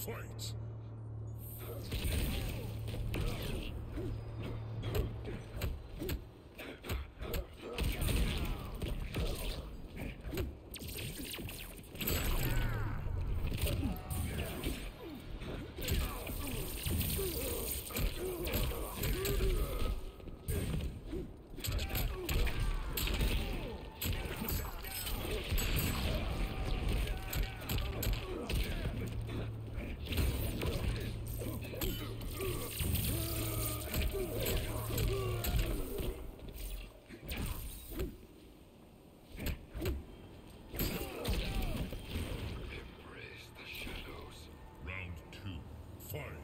Fight!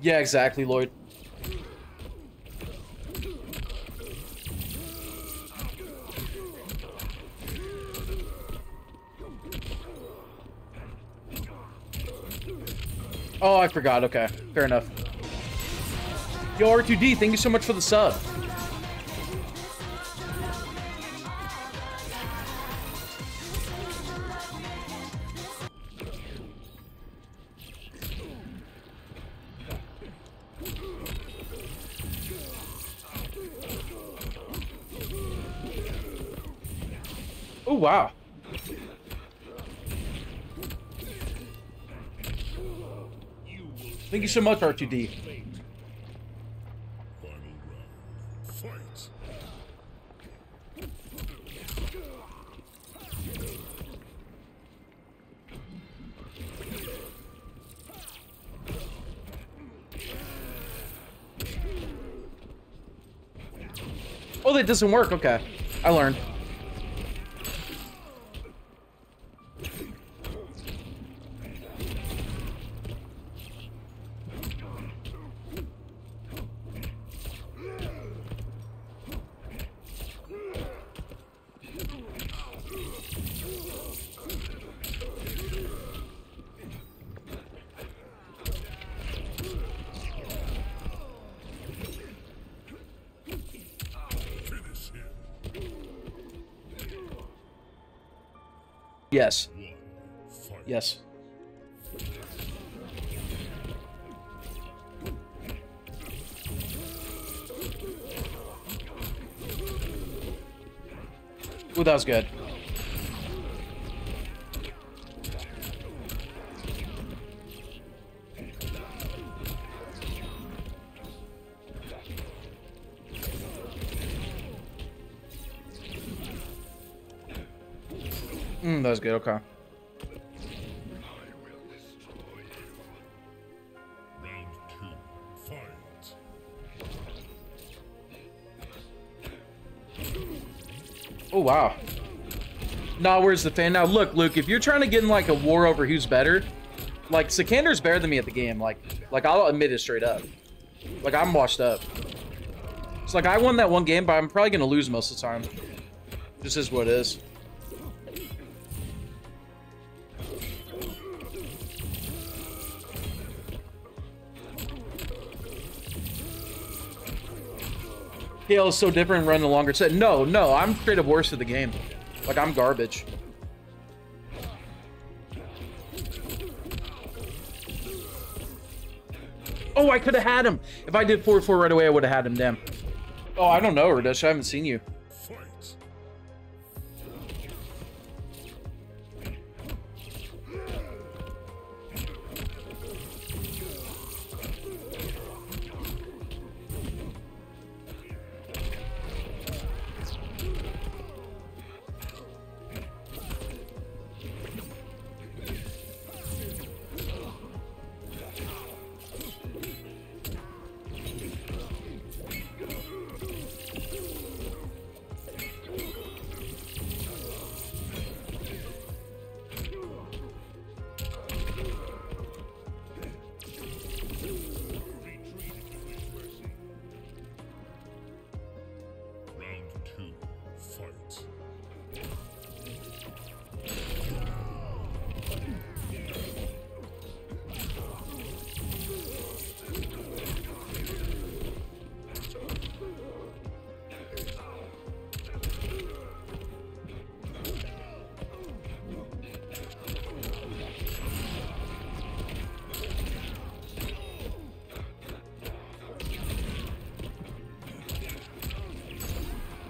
Yeah, exactly, Lloyd. Oh, I forgot. Okay, fair enough. Yo, R2D, thank you so much for the sub. Oh, wow. Thank you so much, R2D. Final round. Fight! Oh, that doesn't work. Okay. I learned. Yes. Yes. Ooh, that was good. Mm, that was good. Okay. Oh wow. Nah, where's the fan? Now look, Luke, if you're trying to get in like a war over who's better, like Sikander's better than me at the game. Like, like I'll admit it straight up. Like I'm washed up. It's like I won that one game, but I'm probably gonna lose most of the time. Just is what it is. Gale is so different running a longer set. No, no, I'm up worse at the game. Like I'm garbage. Oh, I could have had him. If I did 4-4 right away, I would have had him. Damn. Oh, I don't know, Radesh. I haven't seen you.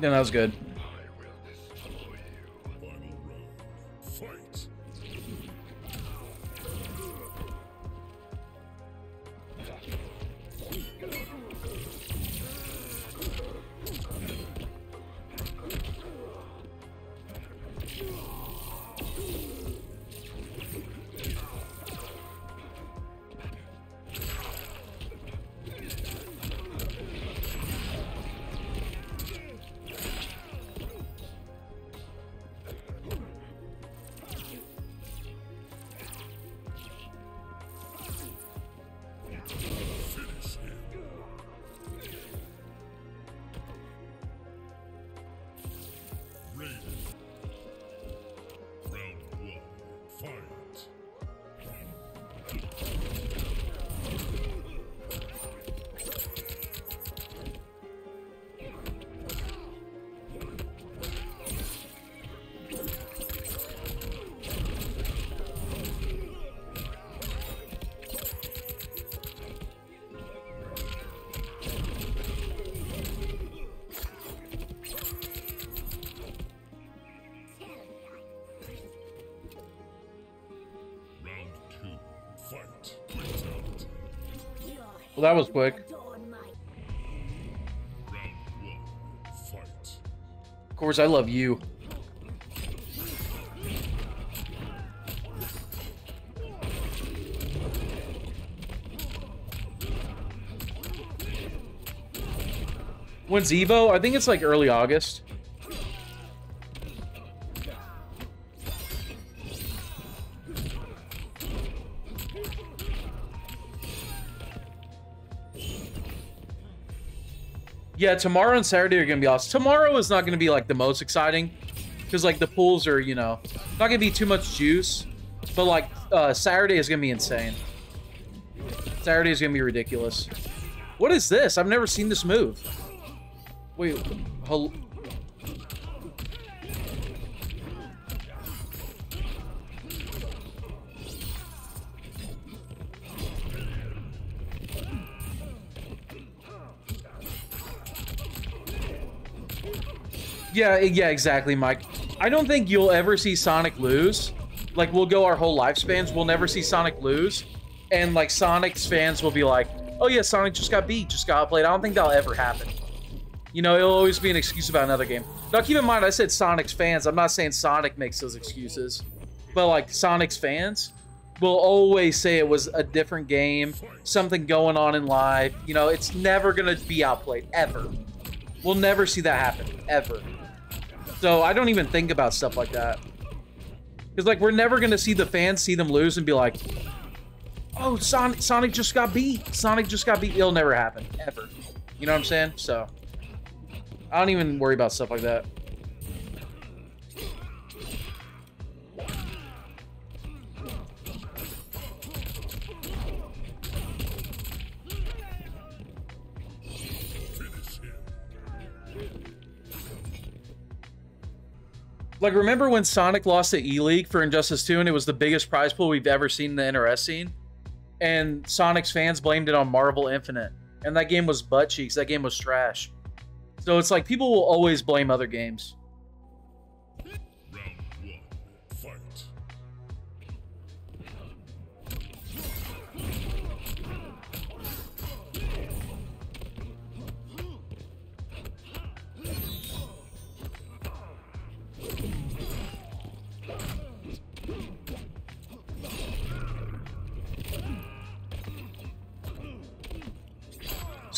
Yeah, that was good. Well, that was quick. Of course, I love you. When's Evo? I think it's like early August. Yeah, tomorrow and Saturday are gonna be awesome. Tomorrow is not gonna be like the most exciting because like the pools are, you know, not gonna be too much juice. But like uh, Saturday is gonna be insane. Saturday is gonna be ridiculous. What is this? I've never seen this move. Wait, Yeah, yeah, exactly, Mike. I don't think you'll ever see Sonic lose. Like, we'll go our whole lifespans, we'll never see Sonic lose. And, like, Sonic's fans will be like, oh, yeah, Sonic just got beat, just got played. I don't think that'll ever happen. You know, it'll always be an excuse about another game. Now, keep in mind, I said Sonic's fans. I'm not saying Sonic makes those excuses. But, like, Sonic's fans will always say it was a different game, something going on in life. You know, it's never going to be outplayed, ever. We'll never see that happen, ever. So I don't even think about stuff like that. Because, like, we're never going to see the fans see them lose and be like, oh, Sonic, Sonic just got beat. Sonic just got beat. It'll never happen, ever. You know what I'm saying? So, I don't even worry about stuff like that. Like, remember when Sonic lost to E-League for Injustice 2 and it was the biggest prize pool we've ever seen in the NRS scene? And Sonic's fans blamed it on Marvel Infinite. And that game was butt cheeks. That game was trash. So it's like people will always blame other games.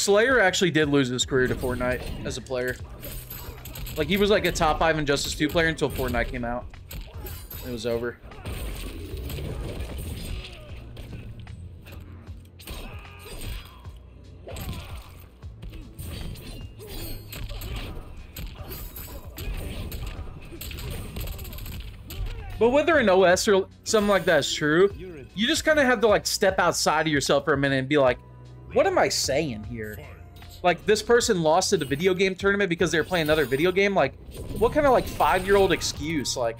Slayer actually did lose his career to Fortnite as a player. Like, he was like a top 5 Injustice 2 player until Fortnite came out. It was over. But whether an OS or something like that is true, you just kind of have to like step outside of yourself for a minute and be like, what am I saying here? Like this person lost at a video game tournament because they were playing another video game. Like, what kind of like five year old excuse? Like,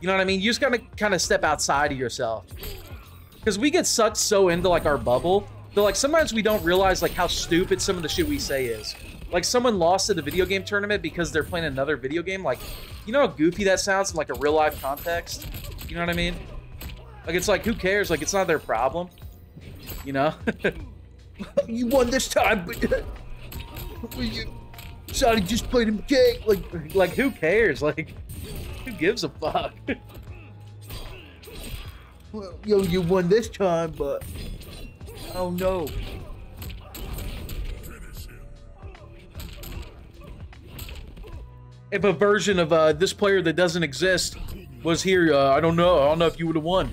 you know what I mean? You just gotta kind of step outside of yourself because we get sucked so into like our bubble that like sometimes we don't realize like how stupid some of the shit we say is. like someone lost at a video game tournament because they're playing another video game. Like, you know how goofy that sounds in like a real life context. You know what I mean? Like it's like who cares? Like it's not their problem. You know? you won this time, but you Sonic just played him cake. Like like who cares? Like who gives a fuck? well, yo, you won this time, but I don't know. If a version of uh, this player that doesn't exist was here, uh, I don't know. I don't know if you would have won.